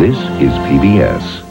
This is PBS.